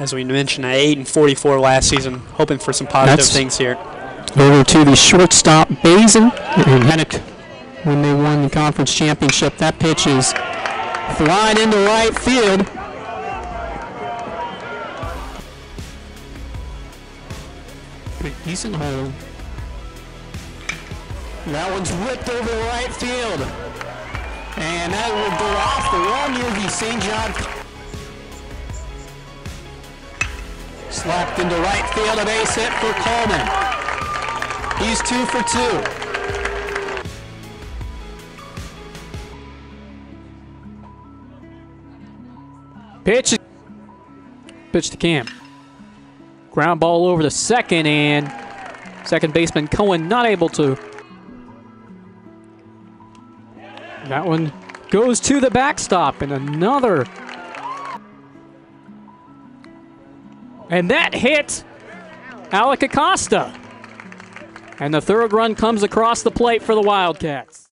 as we mentioned, at 8 and 44 last season, hoping for some positive That's- things here. Over to the shortstop, Basin, and Hennick when they won the conference championship. That pitch is flying into right field. Pretty decent hold. That one's whipped over right field. And that will go off the wall near the St. John. Slapped into right field, a base hit for Coleman. He's two for two. Pitch. Pitch to Cam. Ground ball over to second, and second baseman Cohen not able to. That one goes to the backstop, and another. And that hit Alec Acosta. And the third run comes across the plate for the Wildcats.